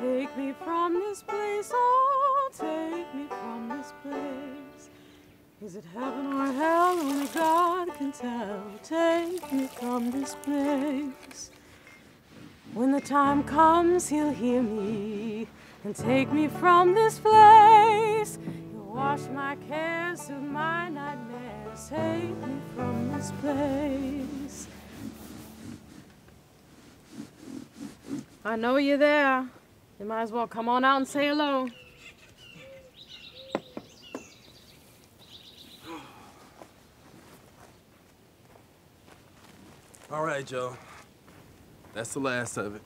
Take me from this place, oh, take me from this place. Is it heaven or hell? Only God can tell. Take me from this place. When the time comes, He'll hear me and take me from this place. He'll wash my cares, and my nightmares. Take me from this place. I know you're there. You might as well come on out and say hello. All right, Joe. That's the last of it.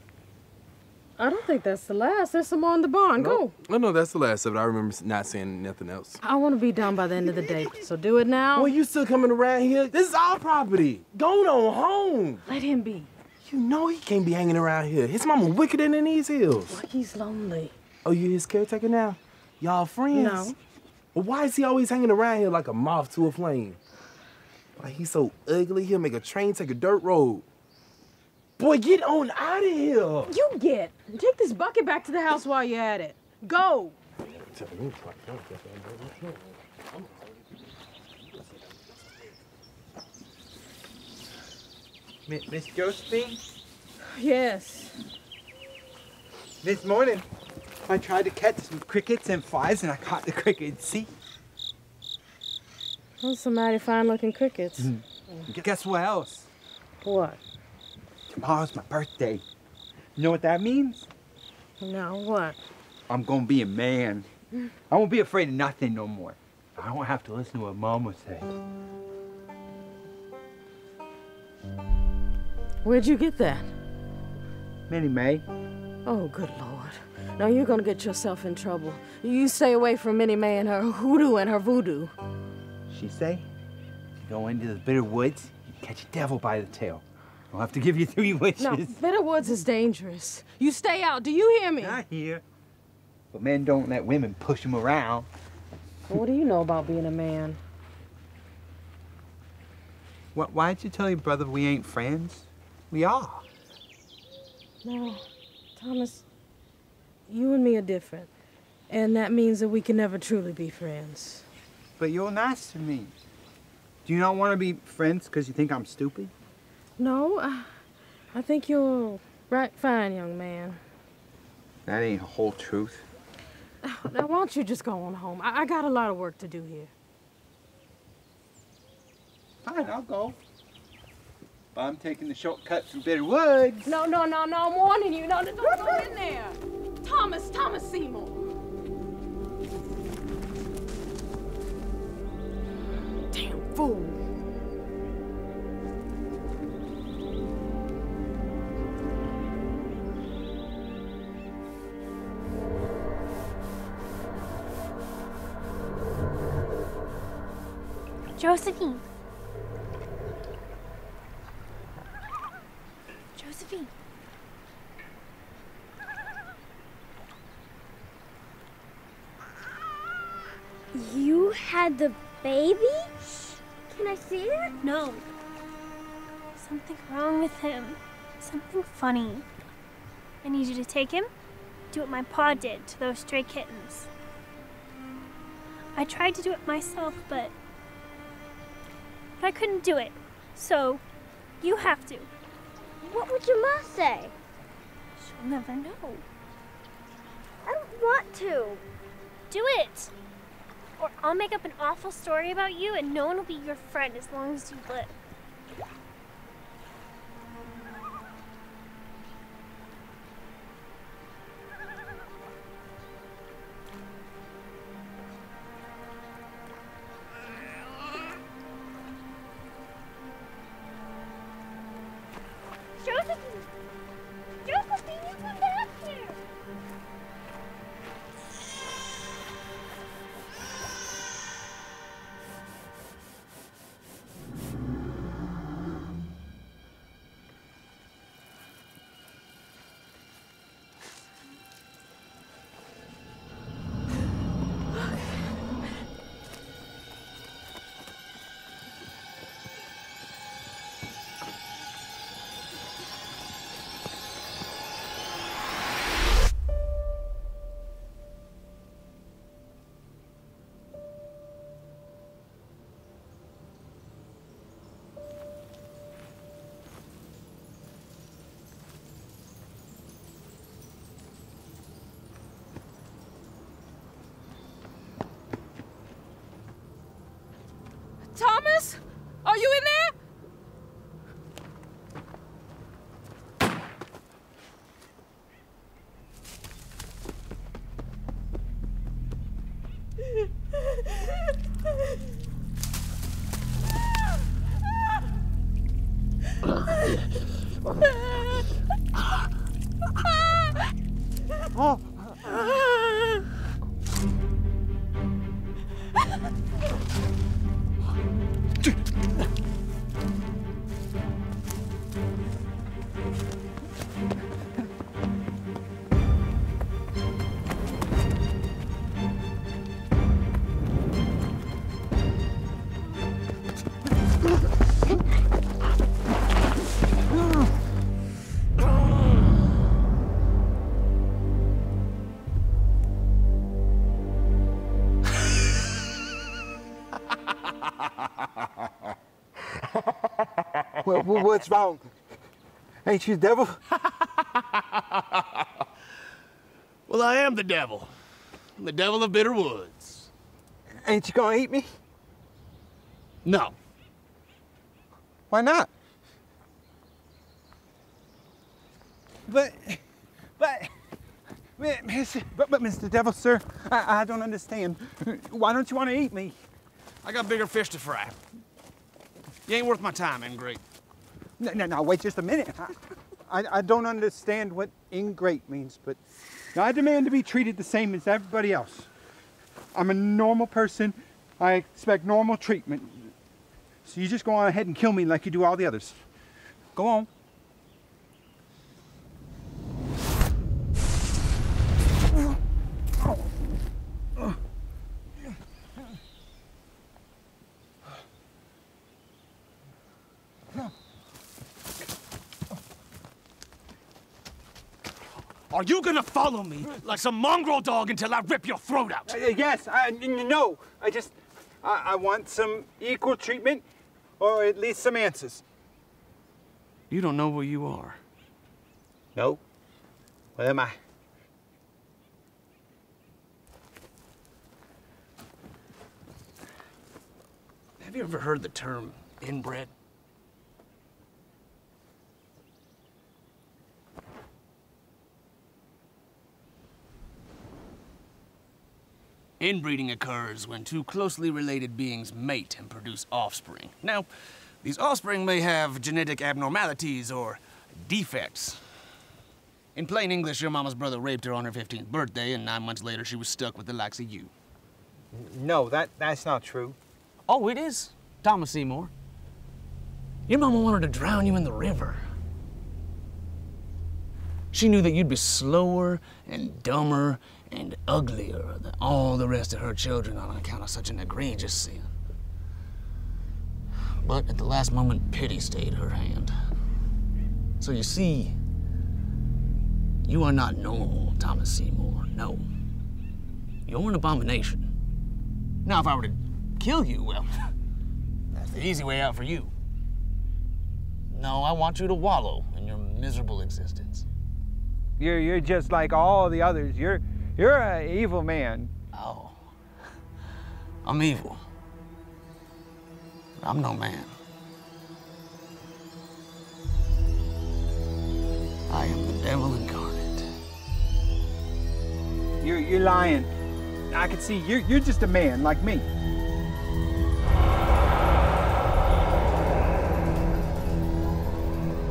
I don't think that's the last. There's some more in the barn. Go. No, no, that's the last of it. I remember not saying nothing else. I want to be done by the end of the day, so do it now. Well, you still coming around here? This is our property. Go on home. Let him be. You know he can't be hanging around here. His mama wickeder than these hills. Well, he's lonely. Oh, you his caretaker now? Y'all friends? No. Well, why is he always hanging around here like a moth to a flame? Like he's so ugly, he'll make a train take a dirt road. Boy, get on out of here. You get. Take this bucket back to the house while you're at it. Go. Miss Josephine, Yes. this morning I tried to catch some crickets and flies and I caught the crickets. See? Those some mighty fine-looking crickets. Guess what else? What? Tomorrow's my birthday. You know what that means? No, what? I'm gonna be a man. I won't be afraid of nothing no more. I won't have to listen to what mom would say. Where'd you get that? Minnie May, Oh, good lord. Now you're gonna get yourself in trouble. You stay away from Minnie May and her hoodoo and her voodoo. she say, if you go into the bitter woods, you catch a devil by the tail. I'll have to give you three wishes. No, Bitter Woods is dangerous. You stay out. Do you hear me? I hear. But men don't let women push them around. What do you know about being a man? What, why'd you tell your brother we ain't friends? We are. No, Thomas, you and me are different. And that means that we can never truly be friends. But you're nice to me. Do you not want to be friends because you think I'm stupid? No, I, I think you're right fine, young man. That ain't the whole truth. Now, why don't you just go on home? I, I got a lot of work to do here. Fine, I'll go. But I'm taking the shortcut through Bitter Woods. No, no, no, no, I'm warning you. No, don't go in there. Thomas, Thomas Seymour. Damn fool. Josephine. Josephine. You had the baby? Can I see it? No. Something wrong with him. Something funny. I need you to take him, do what my paw did to those stray kittens. I tried to do it myself, but but I couldn't do it. So, you have to. What would your ma say? She'll never know. I don't want to. Do it! Or I'll make up an awful story about you and no one will be your friend as long as you live. Are you in there? Well, well, what's wrong? Ain't you the devil? Well, I am the devil. I'm the devil of Bitter Woods. Ain't you gonna eat me? No. Why not? But, but, but, Mr. But, but Mr. Devil, sir, I, I don't understand. Why don't you want to eat me? I got bigger fish to fry. You ain't worth my time, Ingrate. No, no, no, wait just a minute. I, I, don't understand what ingrate means, but I demand to be treated the same as everybody else. I'm a normal person. I expect normal treatment. So you just go on ahead and kill me like you do all the others. Go on. Are you gonna follow me like some mongrel dog until I rip your throat out? Uh, yes, I, no. I just, I, I want some equal treatment, or at least some answers. You don't know where you are. No. Where am I? Have you ever heard the term inbred? Inbreeding occurs when two closely related beings mate and produce offspring. Now, these offspring may have genetic abnormalities or defects. In plain English, your mama's brother raped her on her 15th birthday, and nine months later, she was stuck with the likes of you. No, that, that's not true. Oh, it is. Thomas Seymour. Your mama wanted to drown you in the river. She knew that you'd be slower and dumber and uglier than all the rest of her children on account of such an egregious sin. But at the last moment, pity stayed her hand. So you see, you are not normal, Thomas Seymour. No. You're an abomination. Now, if I were to kill you, well, that's the easy way out for you. No, I want you to wallow in your miserable existence. You're, you're just like all the others. You're, you're an evil man. Oh. I'm evil. I'm no man. I am the devil incarnate. You're, you're lying. I can see you're, you're just a man like me.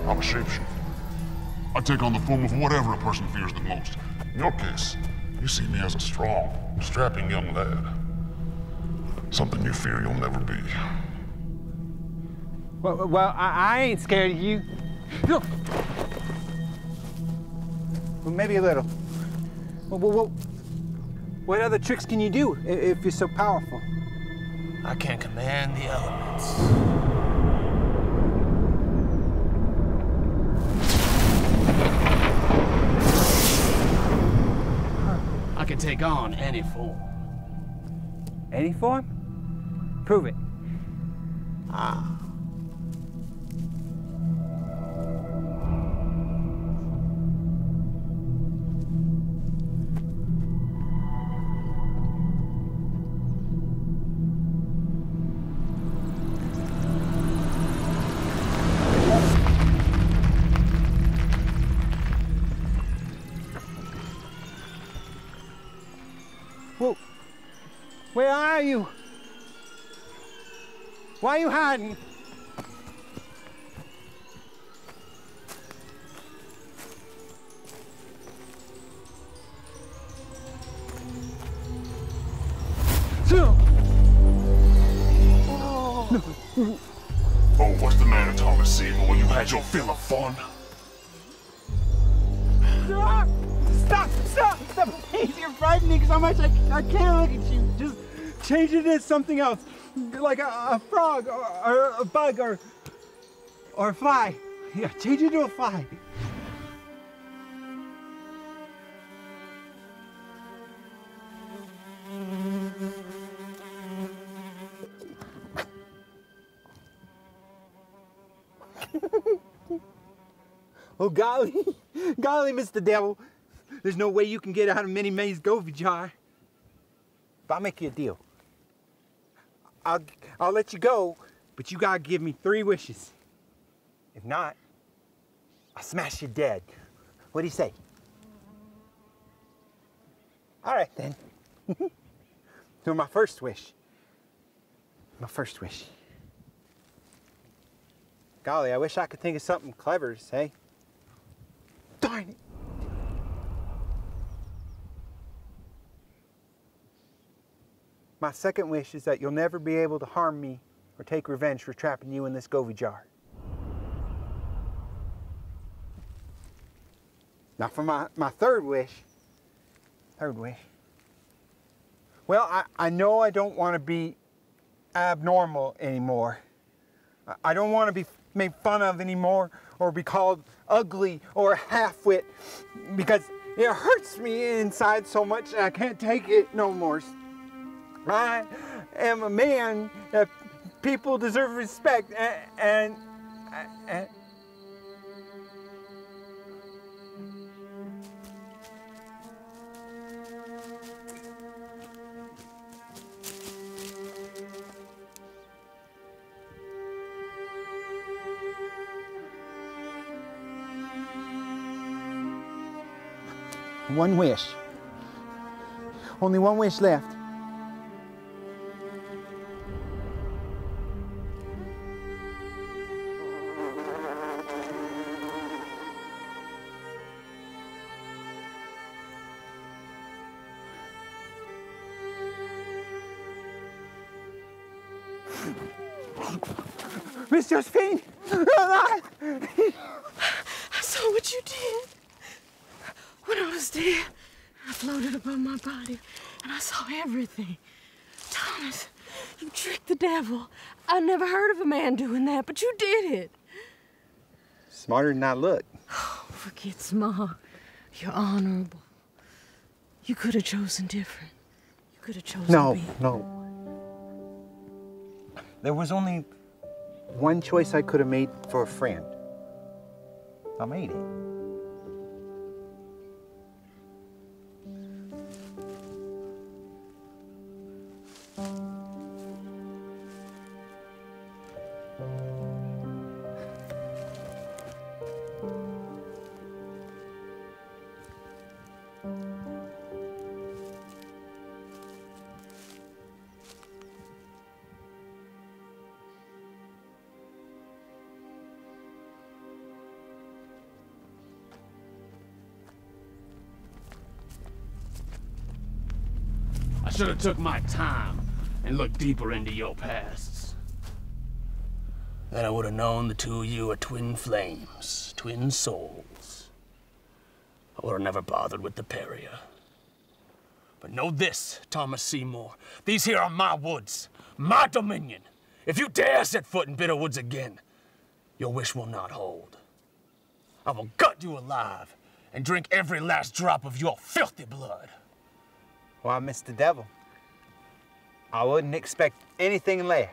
I'm a shapeshifter. I take on the form of whatever a person fears the most. In your case, you see me as a strong, strapping young lad. Something you fear you'll never be. Well, well I, I ain't scared of you. Look. Well, maybe a little. Well, well, well, what other tricks can you do if you're so powerful? I can command the elements. Take on any form. Any form? Prove it. Ah. Where are you? Why are you hiding? Oh, what's the matter, Thomas Seymour? You had your fill of fun? Stop! Stop! Stop! Stop! Please, you're frightening so much. I, I can't look at you. Just change it into something else, like a, a frog or, or a bug or or a fly. Yeah, change it to a fly. Oh golly, golly, Mr. Devil. There's no way you can get out of Minnie Mae's Govy jar. But I'll make you a deal. I'll, I'll let you go, but you gotta give me three wishes. If not, I'll smash you dead. What do you say? All right then. so my first wish. My first wish. Golly, I wish I could think of something clever to say. Darn it. My second wish is that you'll never be able to harm me or take revenge for trapping you in this Govy jar. Now for my, my third wish, third wish. Well, I, I know I don't want to be abnormal anymore. I- I don't want to be made fun of anymore or be called ugly or half-wit because it hurts me inside so much I can't take it no more. I am a man that people deserve respect and, and, and One wish. Only one wish left. Miss I saw what you did. When I was dead, I floated above my body and I saw everything. Thomas, you tricked the devil. I never heard of a man doing that, but you did it. Smarter than I look. Oh, forget smart. You're honorable. You could have chosen different. You could have chosen No, me. no. There was only one choice I could have made for a friend. I made it. Should have took my time and looked deeper into your pasts. Then I would have known the two of you are twin flames, twin souls. I would have never bothered with the Peria. But know this, Thomas Seymour. These here are my woods, my dominion. If you dare set foot in Bitter Woods again, your wish will not hold. I will gut you alive and drink every last drop of your filthy blood. Why, Mr. Devil, I wouldn't expect anything less.